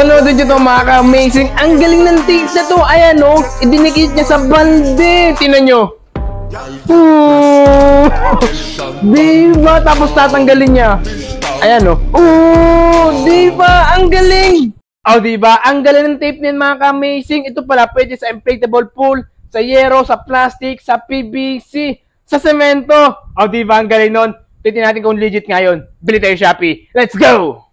Panoodin nyo to mga ka-amazing. Ang galing ng tape na to. Ayan o. Idinikit niya sa balde. Tingnan nyo. Ooh. diba? Tapos tatanggalin niya. Ayan o. Ooh. Diba? Ang galing. Oh, diba? Ang galing ng tape niyan mga ka-amazing. Ito pala pwede sa inflatable pool, sa yero, sa plastic, sa PVC, sa semento. Oh, diba? Ang galing nun. Titignan natin kung legit ngayon. Bili tayo Shopee. Let's go!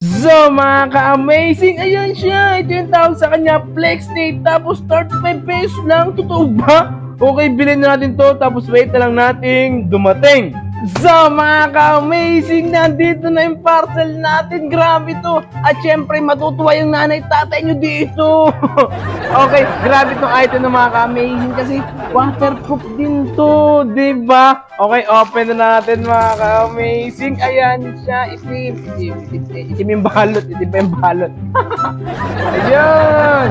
So, mga ka-amazing, ayan siya. Ito yung tawag sa kanya, Flex Tape. Tapos, 35 pesos lang. Totoo ba? Okay, bilhin na natin to. Tapos, wait na lang natin dumating. So, mga ka-amazing, nandito na yung parcel natin. Grabe to. At syempre, matutuwa yung nanay tatay nyo dito. okay, grabe tong item ng mga ka-amazing kasi waterproof din to. Diba? Okay, open na natin mga ka-amazing. Ayan siya. Itim. Itim, itim, itim yung balot. Itim yung balot. Ayan.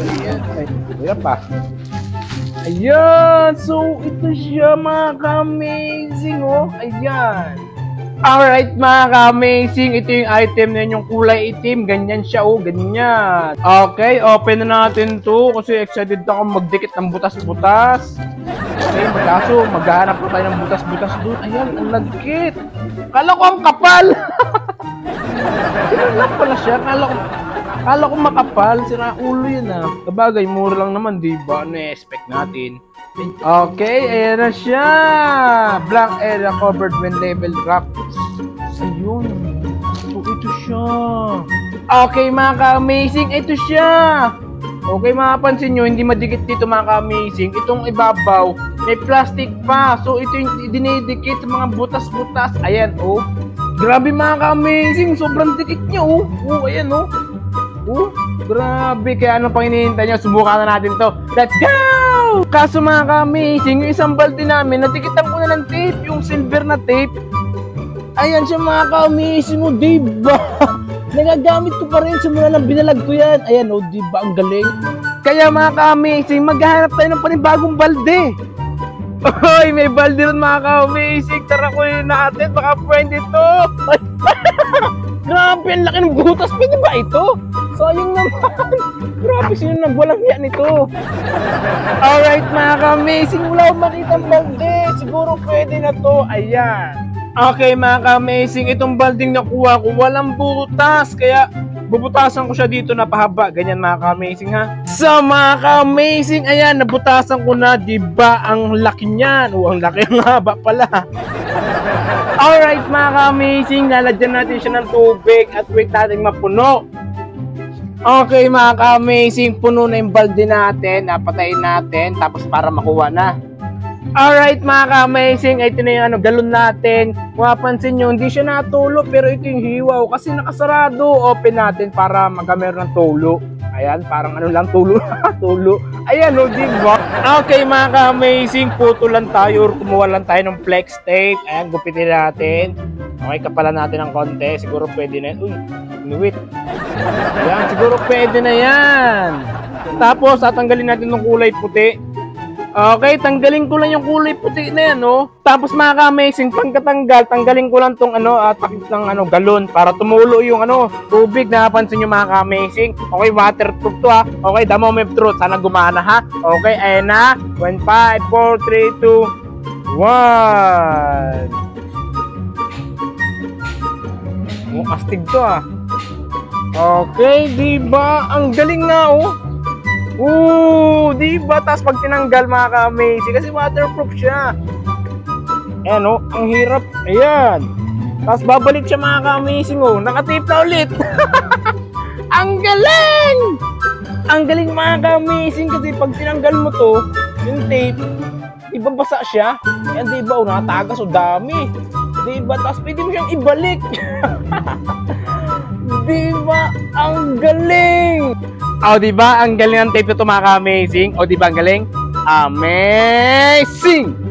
Ayan. Ay, ayan pa. Ayan! So, ito siya mga ka-amazing, oh. Ayan. Alright mga ka-amazing, ito yung item na yun, yung kulay itim. Ganyan siya, oh. Ganyan. Okay, open na natin to kasi excited ako magdikit ng butas-butas. Okay, kaso maghahanap po tayo ng butas-butas doon. Ayan, ang lagkit. Kala ko ang kapal. Ganun lang pala siya. Kala ko, kala ko makapal. Sira ulo yun ah. Kabagay, mura lang naman, di ba? Ano expect natin? Okay, ayan na siya. Blank area covered when level drop. Ayun. So, ito siya. Okay, mga ka-amazing. Ito siya. Okay, mapapansin nyo, hindi madikit dito mga ka-amazing. Itong ibabaw, may plastic pa. So, ito yung dinidikit sa mga butas-butas. Ayan, oh. Grabe mga ka-amazing. Sobrang dikit niya, oh. Oh, ayan, oh. Oh, grabe. Kaya ano pang hinihintay nyo? Subukan na natin to. Let's go! Kaso mga ka-amazing, yung isang balde namin, natikitan ko na ng tape, yung silver na tape. Ayan siya mga ka-amazing, oh, diba? Nagagamit ko pa rin simula nang binalag ko yan. Ayan, oh, diba? Ang galing. Kaya mga ka-amazing, maghahanap tayo ng panibagong balde. Hoy, may balde rin mga ka-amazing. Tara ko natin, baka pwede to. Grabe, ang laki ng butas. Pwede ba ito? Grabe, sino nagwalang yan nito? Alright, mga ka-amazing. Wala akong makita ang balde. Siguro pwede na to. Ayan. Okay, mga ka-amazing. Itong balding nakuha ko, walang butas. Kaya, bubutasan ko siya dito na pahaba. Ganyan, mga ka-amazing, ha? So, mga ka-amazing, ayan, nabutasan ko na. Diba, ang laki niyan. O, ang laki ang haba pala. Alright mga ka-amazing, lalagyan natin siya ng tubig at wait natin mapuno. Okay mga ka-amazing, puno na yung balde natin, napatayin natin, tapos para makuha na. Alright mga ka-amazing, ito na yung ano, galon natin. Mapapansin nyo, hindi siya natulo pero ito yung hiwaw kasi nakasarado. Open natin para magamero ng tulo. Ayan, parang ano lang, tulo. tulo. Ayan o, di ba? Okay mga ka-amazing, puto lang tayo or kumuha lang tayo ng flex tape. Ayan, gupitin natin. Okay, kapalan natin ng konti. Siguro pwede na. Uy, inuwit. Ayan, siguro pwede na yan. Tapos, tatanggalin natin ng kulay puti. Okay, tanggalin ko lang yung kulay puti na yan, no? Tapos mga ka-amazing, pagkatanggal, tanggalin ko lang tong ano, at takip ng ano, galon para tumulo yung ano, tubig na napansin nyo mga ka-amazing. Okay, waterproof to ha. Okay, the moment of truth, sana gumana ha. Okay, ayan na. 1, 5, 4, 3, 2, 1. Oh, astig to ah. Okay, di ba? Ang galing nga oh. Ooh, di ba? Tapos pag tinanggal mga ka-amazing kasi waterproof siya. Ayan oh, ang hirap. Ayan. Tapos babalik siya mga ka-amazing oh. Nakatape na ulit. ang galing! Ang galing mga ka-amazing kasi pag tinanggal mo to, yung tape, iba basa siya. Ayan, di ba? Oh, nakatagas o dami. Di ba? Tapos pwede mo siyang ibalik. di ba? Ang galing! Oh, di ba? Ang galing ng tape na ito mga ka-amazing. O, di ba? Ang galing? Amazing!